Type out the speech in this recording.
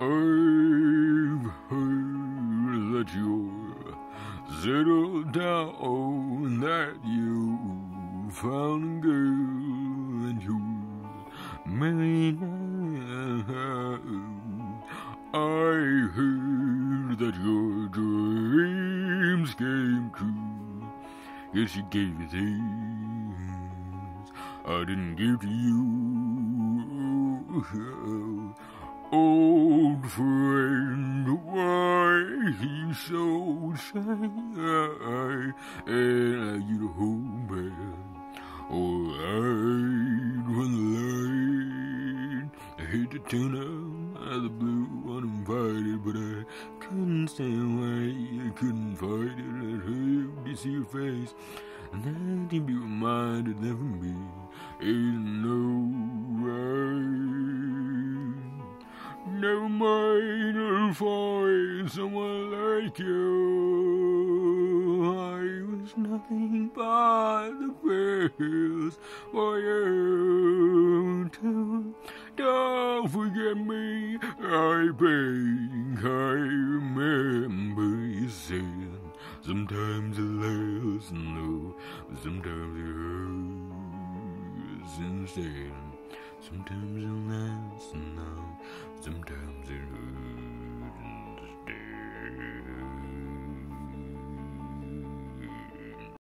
I've heard that you're settled down, that you found a girl and you married not. That your dreams came true. Yes, you gave you things I didn't give to you. Old friend, why you so shy? And I you the whole man. Oh, I to turn up out the blue uninvited, but I couldn't stand why I couldn't fight it. I hurt to see your face. And then to be reminded that for me ain't no right. Never mind, I'll find someone like you. I was nothing but the best for you too. Don't forget me, I think I remember you saying sometimes it lasts but sometimes it hurts instead. Sometimes it